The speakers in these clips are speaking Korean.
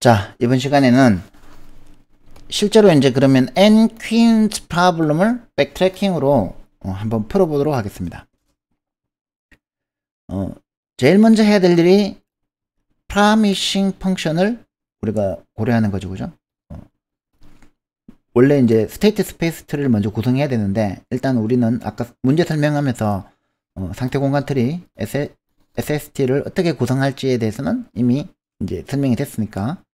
자, 이번 시간에는 실제로 이제 그러면 n queens problem을 backtracking으로 어, 한번 풀어보도록 하겠습니다. 어, 제일 먼저 해야 될 일이 promising function을 우리가 고려하는 거죠, 그죠? 어, 원래 이제 state space tree를 먼저 구성해야 되는데 일단 우리는 아까 문제 설명하면서 어, 상태 공간 트리 SST를 어떻게 구성할지에 대해서는 이미 이제 설명이 됐으니까 자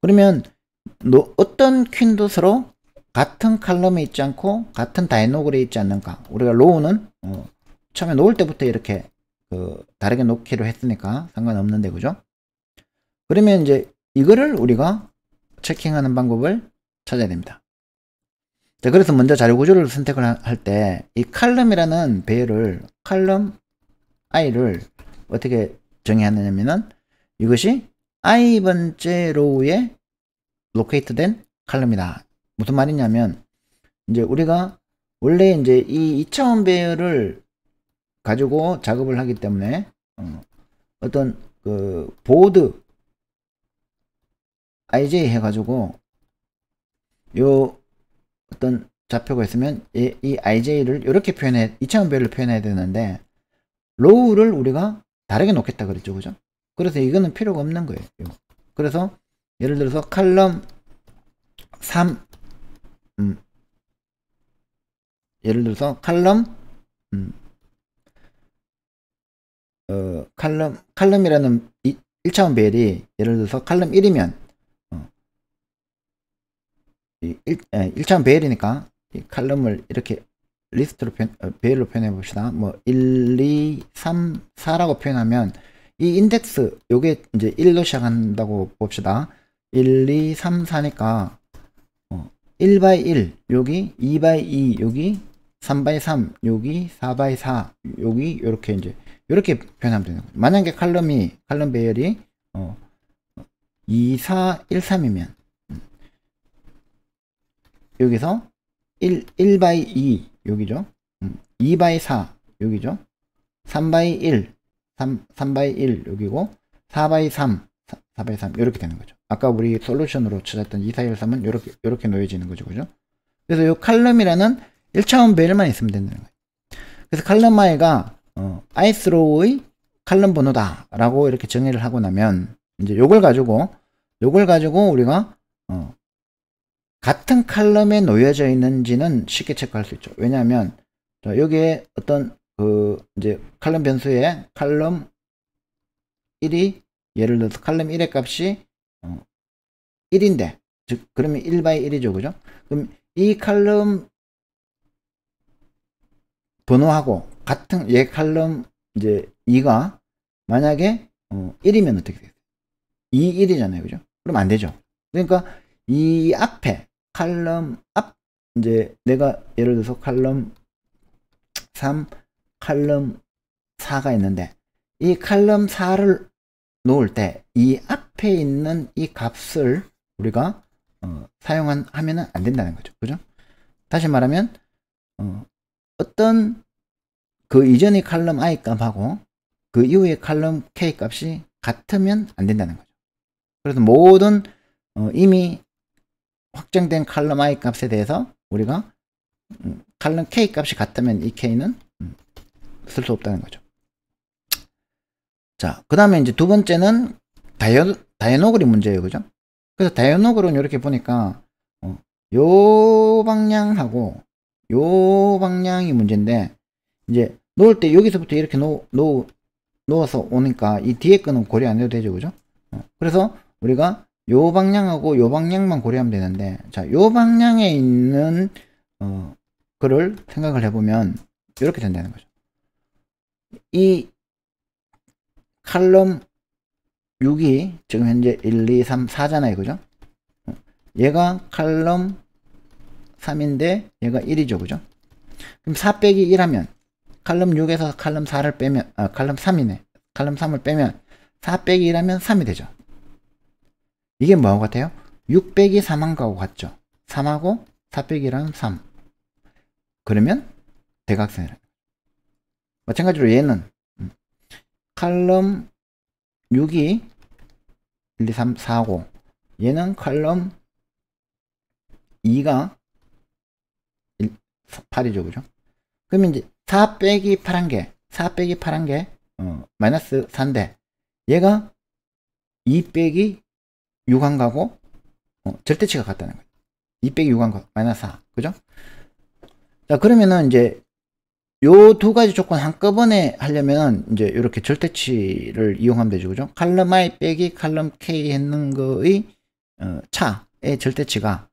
그러면 노, 어떤 queen도 서로 같은 칼럼에 있지 않고 같은 다이노글에 있지 않는가? 우리가 row는 어, 처음에 놓을 때부터 이렇게 그 다르게 놓기로 했으니까 상관없는데 그죠? 그러면 이제 이거를 우리가 checking하는 방법을 찾아야 됩니다. 자 그래서 먼저 자료 구조를 선택을 할 때 이 칼럼이라는 배열을 column i를 어떻게 정의하느냐면은 이것이 i번째 로우에 로케이트 된 칼럼이다. 무슨 말이냐면 이제 우리가 원래 이제 이 2차원 배열을 가지고 작업을 하기 때문에 어, 떤그 board IJ 해가지고 요 어떤 좌표가 있으면 이, 이 IJ를 이렇게 표현해 2차원 배열로 표현해야 되는데 row를 우리가 다르게 놓겠다 그랬죠 그죠 그래서 이거는 필요가 없는 거예요 그래서 예를 들어서 column 3 음, 예를 들어서 column 음, 어, 칼럼 칼럼이라는 1차원 배열이 예를 들어서 column 1이면 어, 1, 1차원 배열이니까 이 칼럼을 이렇게 리스트로 표, 어, 배열로 표현해 봅시다. 뭐 1, 2, 3, 4라고 표현하면 이 인덱스 요게 이제 1로 시작한다고 봅시다. 1, 2, 3, 4니까 어, 1 by 1 여기 2 by 2 여기 3 by 3 여기 4 by 4 여기 이렇게 이제 이렇게 표현하면 되는 거죠. 만약에 칼럼이 칼럼 배열이 어, 2, 4, 1, 3이면 여기서 1, 1 by 2 여기죠. 2 by 4 여기죠. 3 by 1 3, 3 by 1 여기고 4 by 3 4 by 3 이렇게 되는 거죠. 아까 우리 솔루션으로 찾았던 2, 4, 1, 3은 이렇게 이렇게 놓여지는 거죠. 그죠? 그래서 이 칼럼이라는 1차원 배열만 있으면 된다는 거예요. 그래서 칼럼 i가 어, i스로우의 칼럼 번호다라고 이렇게 정의를 하고 나면 이제 요걸 가지고 요걸 가지고 우리가 어, 같은 칼럼에 놓여져 있는지는 쉽게 체크할 수 있죠. 왜냐하면 여기에 어떤 그 이제 칼럼 변수에 칼럼 1이 예를 들어서 칼럼 1의 값이 어 1인데 즉 그러면 1 by 1이죠. 그죠? 그럼 이 칼럼 번호하고 같은 얘 칼럼 이제 2가 만약에 어 1이면 어떻게 돼요? 2, 1이잖아요. 그죠? 그럼 안 되죠. 그러니까 이 앞에 칼럼 앞 이제 내가 예를 들어서 칼럼 3 칼럼 4가 있는데 이 칼럼 4를 놓을 때 이 앞에 있는 이 값을 우리가 어, 사용하면 안 된다는 거죠. 그죠? 다시 말하면 어, 어떤 그 이전의 칼럼 i 값하고 그 이후의 칼럼 k 값이 같으면 안 된다는 거죠. 그래서 모든 어, 이미 확정된 칼럼 i 값에 대해서 우리가 음, 칼럼 k 값이 같으면 이 k는 음, 쓸 수 없다는 거죠. 자, 그 다음에 이제 두 번째는 다이어, 다이어노그리 문제예요. 그죠? 그래서 다이어노그는 이렇게 보니까 어, 요 방향하고 요 방향이 문제인데 이제 놓을 때 여기서부터 이렇게 놓, 놓, 놓아서 오니까 이 뒤에 거는 고려 안 해도 되죠. 그죠? 어, 그래서 우리가 요 방향하고 요 방향만 고려하면 되는데 자, 요 방향에 있는 어, 그를 생각을 해보면 이렇게 된다는 거죠. 이 칼럼 6이 지금 현재 1, 2, 3, 4잖아요. 그죠? 어, 얘가 칼럼 3인데 얘가 1이죠. 그죠? 그럼 4 빼기 1 하면 칼럼 6에서 칼럼 4를 빼면 아 칼럼 3이네. 칼럼 3을 빼면 4 빼기 1 하면 3이 되죠. 이게 뭐하고 같아요? 6 빼기 3한 거하고 같죠. 3하고 4 빼기 1하면 3. 그러면 대각선이라. 마찬가지로 얘는 음, 칼럼 6이 1, 2, 3, 4고 얘는 컬럼 2가 1, 8이죠. 그죠? 그러면 이제 4 빼기 8한 개, 4 빼기 8한 개, 어, 마이너스 4인데 얘가 2 빼기 6한 가고 어, 절대치가 같다는 거예요. 2 빼기 6한 거, 마이너스 4. 그죠? 자, 그러면은 이제 요 두 가지 조건 한꺼번에 하려면 이제 이렇게 절대치를 이용하면 되죠. 그죠? 칼럼 i 빼기 칼럼 k 했는 거의 어, 차의 절대치가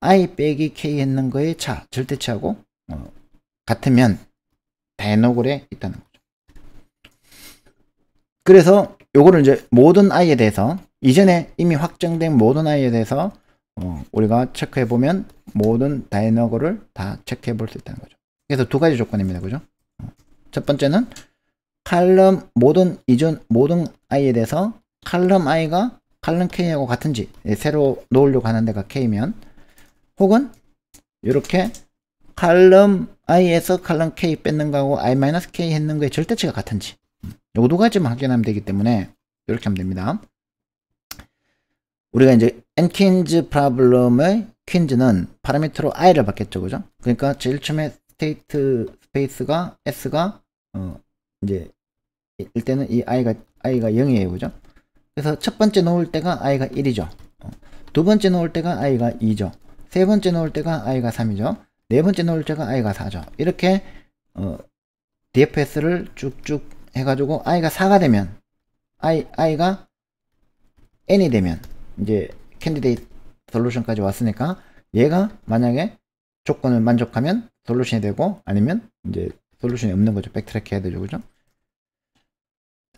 i 빼기 k 했는 거의 차 절대치하고 어, 같으면 대노골에 있다는 거죠. 그래서 요거를 이제 모든 i에 대해서 이전에 이미 확정된 모든 i에 대해서 어, 우리가 체크해 보면 모든 다이너거를 다 체크해 볼 수 있다는 거죠. 그래서 두 가지 조건입니다. 그죠? 어, 첫 번째는 칼럼 모든 이전 모든 i에 대해서 칼럼 i가 칼럼 k하고 같은지 예, 새로 놓으려고 하는 데가 k면 혹은 이렇게 칼럼 i에서 칼럼 k 뺏는 거하고 i-k 했는 거의 절대치가 같은지 음, 요두 가지만 확인하면 되기 때문에 이렇게 하면 됩니다. 우리가 이제 n-queens problem의 queens는 parameter로 i를 받겠죠, 그죠? 그러니까 제일 처음에 state space가 s가 어 이제 일 때는 이 i가 i가 0이에요, 그죠? 그래서 첫 번째 놓을 때가 i가 1이죠. 어, 두 번째 놓을 때가 i가 2죠. 세 번째 놓을 때가 i가 3이죠. 네 번째 놓을 때가 i가 4죠. 이렇게 어, DFS를 쭉쭉 해가지고 i가 4가 되면 i i가 n이 되면 이제 candidate solution까지 왔으니까 얘가 만약에 조건을 만족하면 solution이 되고 아니면 이제 solution이 없는 거죠. backtrack 해야 되죠. 그죠?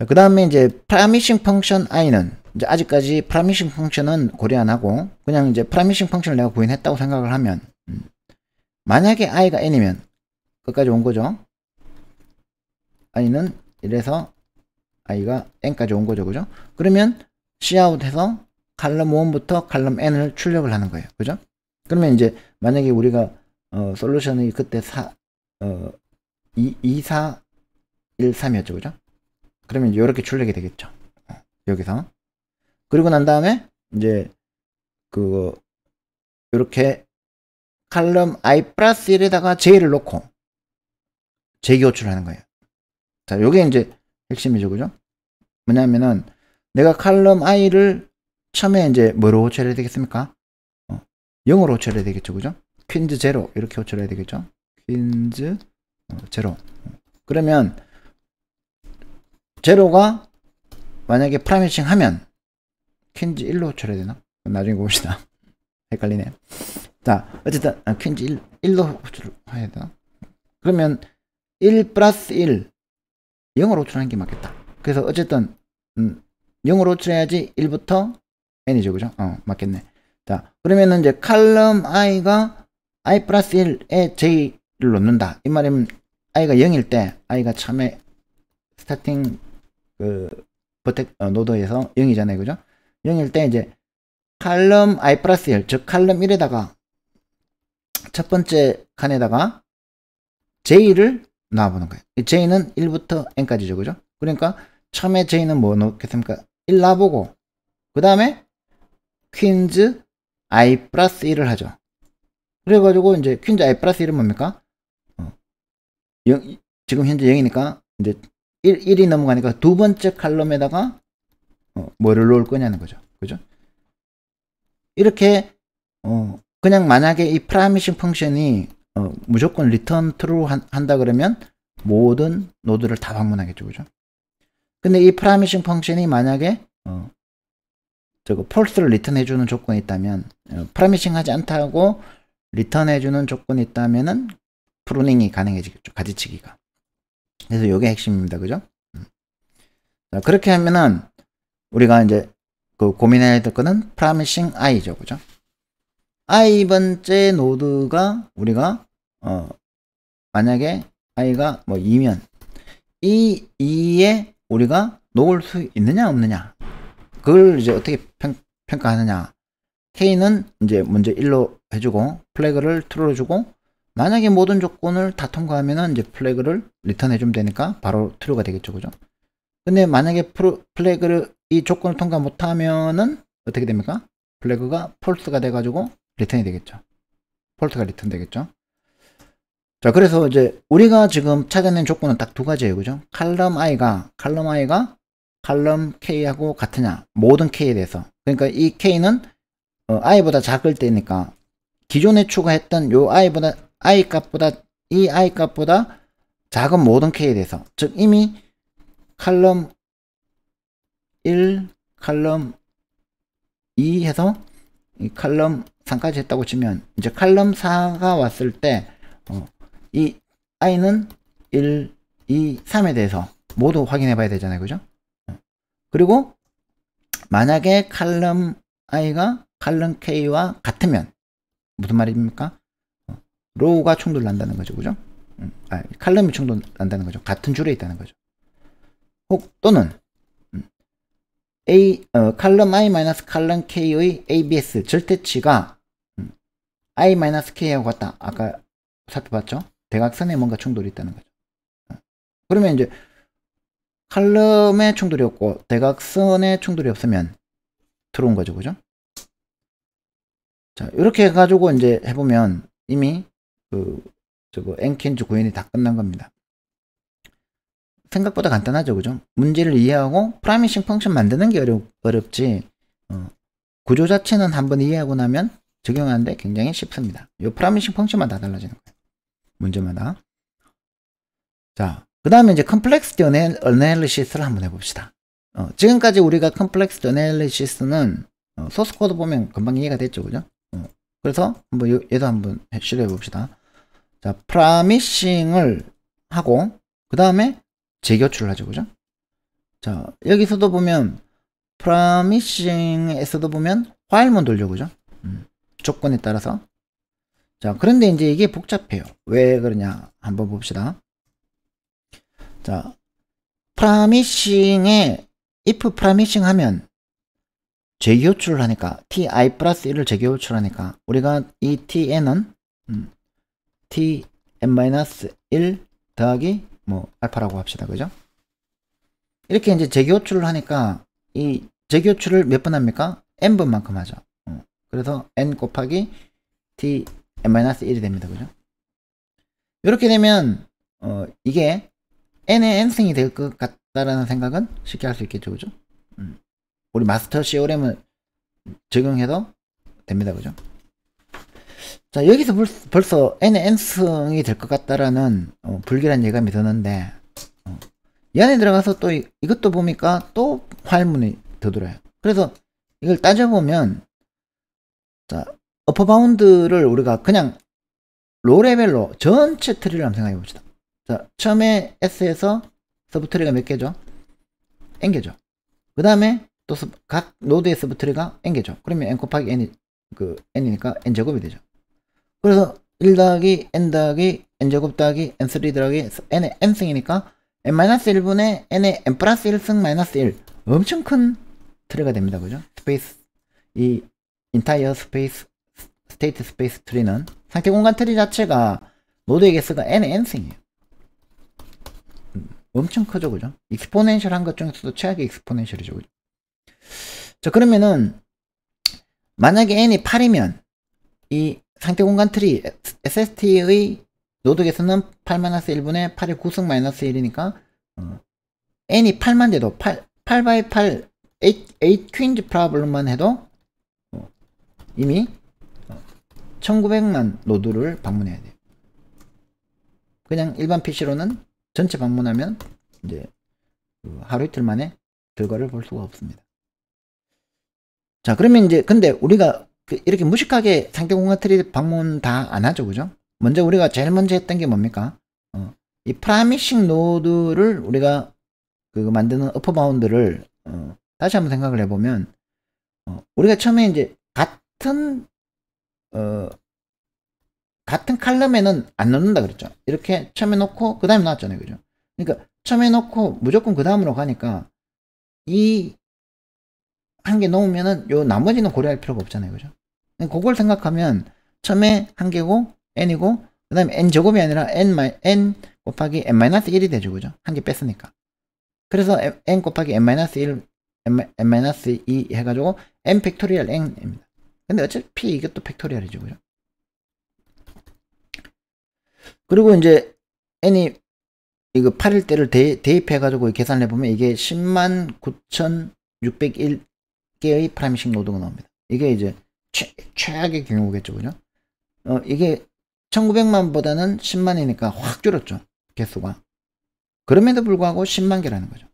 그 다음에 이제 promising function i는 이제 아직까지 promising function은 고려 안 하고 그냥 이제 promising function을 내가 구현했다고 생각을 하면 음, 만약에 i가 n이면 끝까지 온 거죠. i는 이래서 i가 n까지 온 거죠. 그죠? 그러면 Cout해서 칼럼 1부터 칼럼 n을 출력을 하는 거예요. 그죠? 그러면 이제 만약에 우리가 어, 솔루션이 그때 4, 어, 2, 2, 4, 1, 3이었죠. 그죠? 그러면 이렇게 출력이 되겠죠. 어, 여기서. 그리고 난 다음에 이제 그 이렇게 칼럼 i 플러스 1에다가 j를 놓고 재교출을 하는 거예요. 자, 요게 이제 핵심이죠. 그죠? 뭐냐면은 내가 칼럼 i를 처음에 이제 뭐로 호출해야 되겠습니까? 어, 0으로 호출해야 되겠죠. 그죠? 퀸즈 제로 이렇게 호출해야 되겠죠. 퀸즈 어, 제로 그러면 zero가 만약에 promising 하면 queens 1로 호출해야 되나? 나중에 봅시다. 헷갈리네. 자, 어쨌든 아, queens 1, 1로 호출해야 되나? 그러면 1 플러스 1 0으로 호출하는 게 맞겠다. 그래서 어쨌든 음, 0으로 호출해야지 1부터 n이죠. 그죠? 어, 맞겠네. 자, 그러면은 이제 column i가 i 플러스 1에 j를 놓는다. 이 말이면 i가 0일 때 i가 처음에 starting 그 vertex 어, node에서 0이잖아요. 그죠? 0일 때 이제 column i 플러스 1, 즉 column 1에다가 첫 번째 칸에다가 j를 놔보는 거예요. j는 1부터 n까지죠. 그죠? 그러니까 처음에 j는 뭐 넣겠습니까? 1 놔보고 그 다음에 queens i 플러스 1을 하죠. 그래가지고 이제 queens i 플러스 1은 뭡니까? 어, 0, 지금 현재 0이니까 이제 1, 1이 넘어가니까 두 번째 칼럼에다가 어, 뭐를 놓을 거냐는 거죠. 그죠? 이렇게 어, 그냥 만약에 이 promising function이 어, 무조건 return true 한다 그러면 모든 노드를 다 방문하겠죠. 그죠? 근데 이 promising function이 만약에 어, 저거 false를 return 해주는 조건이 있다면 어, promising 하지 않다고 return해주는 조건이 있다면은 pruning이 가능해지겠죠. 가지치기가. 그래서 이게 핵심입니다. 그죠? 음. 자, 그렇게 하면은 우리가 이제 그 고민해야 될 거는 promising i죠. 그죠? i 번째 노드가 우리가 어 만약에 i가 뭐 2면 이 2에 우리가 놓을 수 있느냐 없느냐 그걸 이제 어떻게 평, 가하느냐 K는 이제 먼저 1로 해주고 flag를 true로 주고 만약에 모든 조건을 다 통과하면은 이제 flag를 return 해 주면 되니까 바로 true가 되겠죠 그죠 근데 만약에 flag를 이 조건을 통과 못하면은 어떻게 됩니까? flag가 false가 돼 가지고 return이 되겠죠. false가 return 되겠죠. 자, 그래서 이제 우리가 지금 찾아낸 조건은 딱 두 가지예요. 그죠? column i가, column i가 칼럼 k하고 같으냐. 모든 k에 대해서. 그러니까 이 k는 어, i보다 작을 때니까 기존에 추가했던 요 i보다 i 값보다 이 i 값보다 작은 모든 k에 대해서 즉 이미 칼럼 1, 칼럼 2 해서 이 칼럼 3까지 했다고 치면 이제 칼럼 4가 왔을 때이 어, i는 1, 2, 3에 대해서 모두 확인해 봐야 되잖아요. 그죠? 어. 그리고 만약에 칼럼 i가 칼럼 k와 같으면 무슨 말입니까? 어, 로우가 충돌 난다는 거죠. 그죠? 음, 아, 칼럼이 충돌 난다는 거죠. 같은 줄에 있다는 거죠. 혹 또는 음, A 어, 칼럼 i 마이너스 칼럼 k의 ABS 절대치가 음, i 마이너스 k하고 같다. 아까 살펴봤죠? 대각선에 뭔가 충돌이 있다는 거죠. 어. 그러면 이제 칼럼에 충돌이 없고 대각선에 충돌이 없으면 들어온 거죠. 그죠? 자, 이렇게 해가지고 이제 해보면 이미 그 저거 엔켄즈 구현이 다 끝난 겁니다. 생각보다 간단하죠, 그죠? 문제를 이해하고 프라미싱 펑션 만드는 게 어렵, 어렵지 어, 구조 자체는 한번 이해하고 나면 적용하는데 굉장히 쉽습니다. 이 promising function만 다 달라지는 거예요. 문제마다. 자, 그 다음에 이제 complexity analysis를 한번 해봅시다. 어, 지금까지 우리가 complexity analysis는 어, source code 보면 금방 이해가 됐죠, 그죠? 어, 그래서 한번 얘도 한번 시도해 봅시다. 자, promising을 하고 그 다음에 재귀 호출을 하죠, 그죠? 자, 여기서도 보면 프라미싱에서도 보면 화일문 돌려, 그죠? 음, 조건에 따라서 자, 그런데 이제 이게 복잡해요. 왜 그러냐? 한번 봅시다. 자, 프라미싱에 if 프라미싱 하면 재교출을 하니까 ti 플러스 1을 재교출하니까 우리가 이 tn은 음, tn-1 더하기 뭐 알파라고 합시다. 그죠? 이렇게 이제 재교출을 하니까 이 재교출을 몇 번 합니까? n번만큼 하죠. 어, 그래서 n 곱하기 t n-1이 됩니다. 그죠? 이렇게 되면 어, 이게 n의 n승이 될 것 같다라는 생각은 쉽게 할 수 있겠죠. 그죠? 음. 우리 마스터 시오렘을 적용해도 됩니다. 그죠? 자, 여기서 벌써 n의 n승이 될 것 같다라는 어, 불길한 예감이 드는데 어, 이 안에 들어가서 또 이, 이것도 보니까 또 for문이 또 들어요. 그래서 이걸 따져보면 자, upper bound를 우리가 그냥 low level로 전체 트리를 한번 생각해 봅시다. 자, 처음에 S에서 subtree가 몇 개죠? N개죠. 그 다음에 또 각 노드의 subtree가 N개죠. 그러면 N 곱하기 N이, 그, N이니까 N제곱이 되죠. 그래서 1 더하기 N 더하기 N제곱 더하기 N3 더하기 N의 N승이니까 N-1분의 N의 N 플러스 1승 마이너스 1. 엄청 큰 트리가 됩니다. 그죠? space, 이 entire space state space tree는 상태 공간 트리 자체가 노드의 개수가 n의 n승이에요. 음, 엄청 크죠, 그죠? exponential 한 것 중에서도 최악의 exponential이죠, 그죠? 자, 그러면은, 만약에 n이 8이면, 이 상태 공간 트리, SST의 노드 개수는 8-1분의 8의 9승 마이너스 1이니까, 어, n이 8만 돼도 8, 8 by 8, 8, 8 queens problem만 해도, 어, 이미 1900만 노드를 방문해야 돼요. 그냥 일반 PC로는 전체 방문하면 이제 그 하루 이틀 만에 결과를 볼 수가 없습니다. 자, 그러면 이제 근데 우리가 그 이렇게 무식하게 상태 공간 트리 방문 다 안 하죠, 그죠? 먼저 우리가 제일 먼저 했던 게 뭡니까? 어, 이 promising 노드를 우리가 그 만드는 upper bound를 어, 다시 한번 생각을 해보면 어, 우리가 처음에 이제 같은 어, 같은 칼럼에는 안 넣는다 그랬죠. 이렇게 처음에 놓고 그 다음에 나왔잖아요. 그죠? 그러니까 처음에 놓고 무조건 그 다음으로 가니까 이 한 개 놓으면은 요 나머지는 고려할 필요가 없잖아요. 그죠? 그걸 생각하면 처음에 한 개고 n이고 그 다음에 n 제곱이 아니라 n, n 곱하기 n-1이 되죠. 그죠? 한 개 뺐으니까. 그래서 n 곱하기 n-1 n-2 해가지고 n factorial n입니다. 근데 어차피 이게 또 factorial이죠. 그죠? 그리고 이제 n이 이거 8일 때를 대, 입해가지고 계산을 해보면 이게 10만 9,601 개의 promising 노드가 나옵니다. 이게 이제 최, 최악의 경우겠죠. 그죠? 어, 이게 1900만보다는 10만이니까 확 줄었죠. 개수가. 그럼에도 불구하고 10만 개라는 거죠.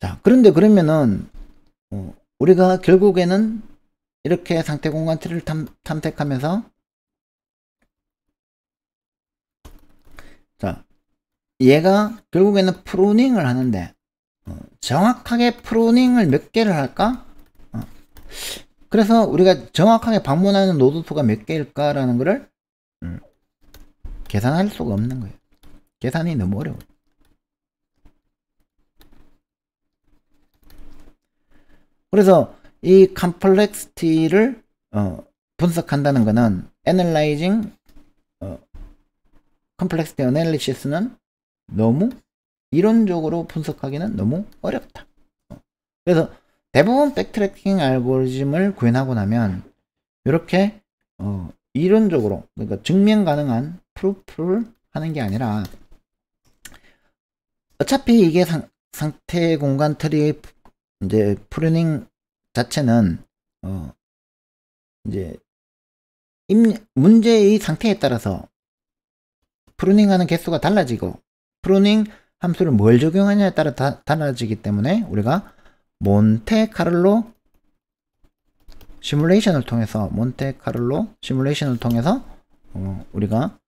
자, 그런데 그러면은, 어, 우리가 결국에는 이렇게 상태 공간 트리를 탐, 탐색하면서 자, 얘가 결국에는 pruning을 하는데 어, 정확하게 pruning을 몇 개를 할까? 어, 그래서 우리가 정확하게 방문하는 노드 수가 몇 개일까라는 것을 음, 계산할 수가 없는 거예요. 계산이 너무 어려워요. 그래서 이 complexity를 어, 분석한다는 것은 analyzing 어, complexity analysis는 너무 이론적으로 분석하기는 너무 어렵다. 그래서 대부분 backtracking 알고리즘을 구현하고 나면 이렇게 어, 이론적으로 그러니까 증명 가능한 proof를 하는 게 아니라 어차피 이게 상, 상태 공간 트리 이제 pruning 자체는 어 이제 임, 문제의 상태에 따라서 pruning하는 개수가 달라지고 pruning 함수를 뭘 적용하냐에 따라 다, 달라지기 때문에 우리가 몬테카를로 시뮬레이션을 통해서 몬테카를로 시뮬레이션을 통해서 어, 우리가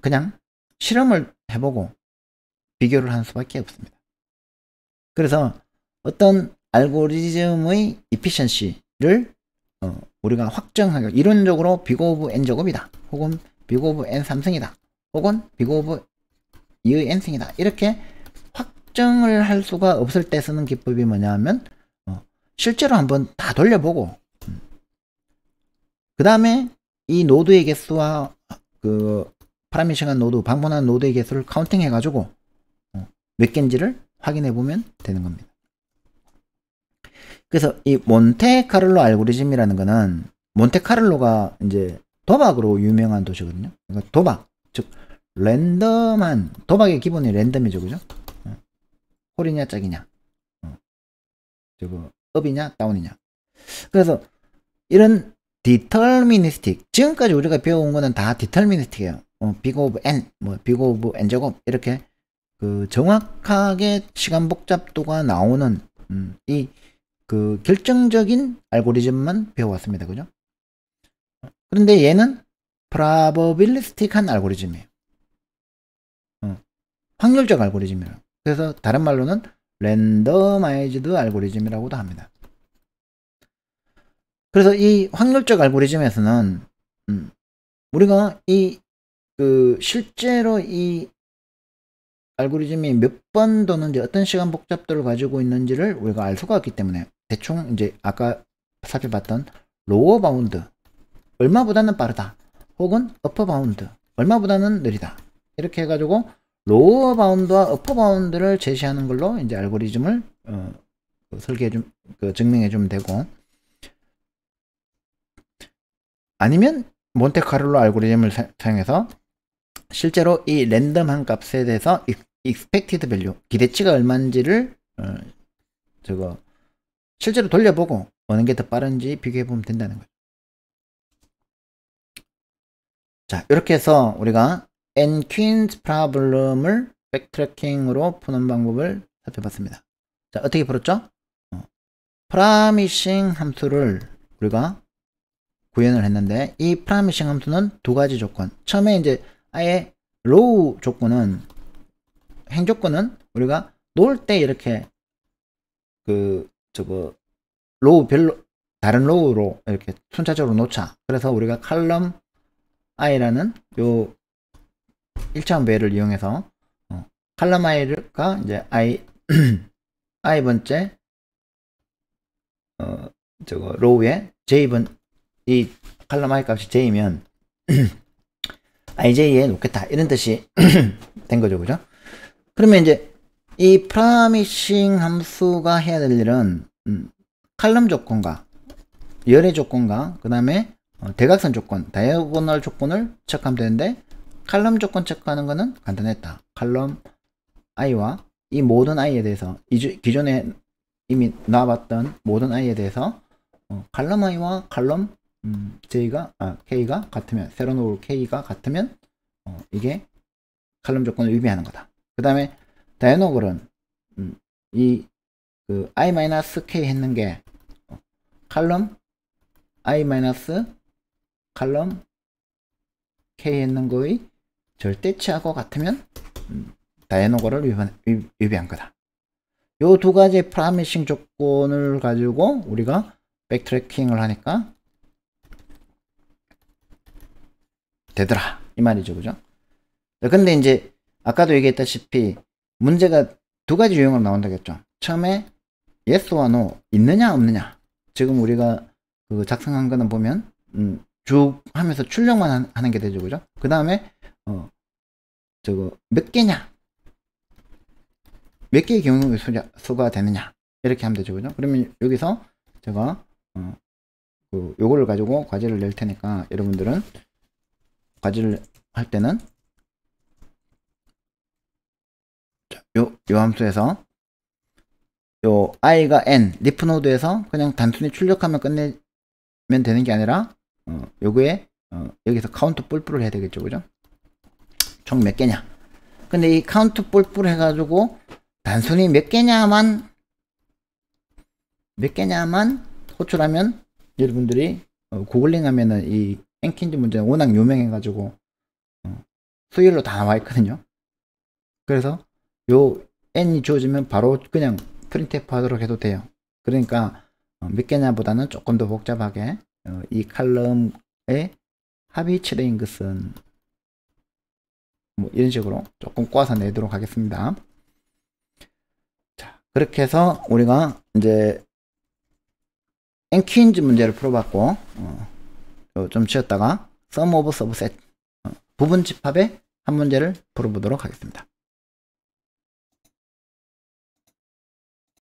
그냥 실험을 해보고 비교를 하는 수밖에 없습니다. 그래서 어떤 알고리즘의 efficiency를 어, 우리가 확정하게 이론적으로 big O of n 제곱이다 혹은 big O of n 삼승이다 혹은 big O of 2의 n승이다 이렇게 확정을 할 수가 없을 때 쓰는 기법이 뭐냐 하면 어, 실제로 한번 다 돌려보고 음. 그 다음에 이 노드의 개수와 그 promising한 노드 방문한 노드의 개수를 counting 해가지고 어, 몇 개인지를 확인해 보면 되는 겁니다. 그래서 이 몬테카를로 알고리즘이라는 거는 몬테카를로가 이제 도박으로 유명한 도시거든요. 그러니까 도박, 즉 random한 도박의 기본이 random이죠, 그죠? 어. 홀이냐 짝이냐, 어. 저거 up이냐 down이냐. 그래서 이런 deterministic 지금까지 우리가 배워온 거는 다 deterministic이에요. 어, big O of n, 뭐 big O of n 제곱 이렇게 그 정확하게 시간 복잡도가 나오는 음, 이그 결정적인 알고리즘만 배워왔습니다. 그죠? 그런데 얘는 probabilistic한 알고리즘이에요. 어, 확률적 알고리즘이에요. 그래서 다른 말로는 randomized 알고리즘이라고도 합니다. 그래서 이 확률적 알고리즘에서는 음, 우리가 이 그 실제로 이 알고리즘이 몇 번 도는지 어떤 시간 복잡도를 가지고 있는지를 우리가 알 수가 없기 때문에 대충 이제 아까 살펴봤던 lower bound 얼마보다는 빠르다 혹은 upper bound 얼마보다는 느리다 이렇게 해가지고 lower bound와 upper bound를 제시하는 걸로 이제 알고리즘을 어, 그 설계해 좀, 그 증명해 주면 되고 아니면 몬테카를로 알고리즘을 사, 용해서 실제로 이 random한 값에 대해서 expected value 기대치가 얼마인지를 어, 저거 실제로 돌려보고 어느 게 더 빠른지 비교해 보면 된다는 거죠. 자, 이렇게 해서 우리가 n 퀸즈 프로블럼을 백트래킹으로 푸는 방법을 살펴봤습니다. 자, 어떻게 풀었죠? 어, promising 함수를 우리가 구현을 했는데 이 promising 함수는 두 가지 조건. 처음에 이제 아예 row 조건은 행 조건은 우리가 놓을 때 이렇게 그 저거 row 별로 다른 로우로 이렇게 순차적으로 놓자. 그래서 우리가 칼럼 i라는 요 1차원 배를 이용해서 어, i가 이제 i i 번째 어 저거 로우에 j번 이 i 값이 j면 ij에 놓겠다 이런 뜻이 된 거죠, 그죠? 그러면 이제 이 promising 함수가 해야 될 일은 음, 칼럼 조건과 열의 조건과 그 다음에 어, 대각선 조건, 다이어고널 조건을 체크하면 되는데 칼럼 조건 체크하는 거는 간단했다. 칼럼 i와 이 모든 i에 대해서 이 기존에 이미 나와봤던 모든 i에 대해서 어, 칼럼 i와 칼럼 음, j가 아, k가 같으면 새로 놓을 k가 같으면 어, 이게 칼럼 조건을 위배하는 거다. 그 다음에 다이어노글은 음, 이 그 i-k 했는 게 어, 칼럼 i- 칼럼 k 했는 거의 절대치하고 같으면 음, 다이어노글을 위반, 위 배한 거다. 요 두 가지 프라미싱 조건을 가지고 우리가 백트래킹을 하니까 되더라. 이 말이죠. 그죠? 근데 이제 아까도 얘기했다시피 문제가 두 가지 유형으로 나온다겠죠. 처음에 yes와 no 있느냐 없느냐. 지금 우리가 그 작성한 거는 보면 음, 쭉 하면서 출력만 하는 게 되죠. 그죠? 그 다음에 어. 저거 몇 개냐? 몇 개의 경우 수가 되느냐? 이렇게 하면 되죠. 그죠? 그러면 여기서 제가 어, 그 요거를 가지고 과제를 낼 테니까 여러분들은 과제를 할 때는 요, 요 함수에서 요 i가 n leaf node에서 그냥 단순히 출력하면 끝내면 되는 게 아니라 어, 요거에 어, 여기서 count plus plus를 해야 되겠죠. 그죠 총 몇 개냐 근데 이 count plus plus 해가지고 단순히 몇 개냐만 몇 개냐만 호출하면 여러분들이 어, 구글링 하면은 이 앵킨지 문제는 워낙 유명해가지고 어, 수일로 다 나와 있거든요. 그래서 요 n이 주어지면 바로 그냥 프린트F 하도록 해도 돼요. 그러니까 어, 몇 개냐보다는 조금 더 복잡하게 어, 이 칼럼의 합의 칠레인 것은 뭐 이런 식으로 조금 꼬아서 내도록 하겠습니다. 자, 그렇게 해서 우리가 이제 엔퀸즈 문제를 풀어봤고 어, 좀 쉬었다가 sum of subset 어, 부분 집합의 한 문제를 풀어보도록 하겠습니다.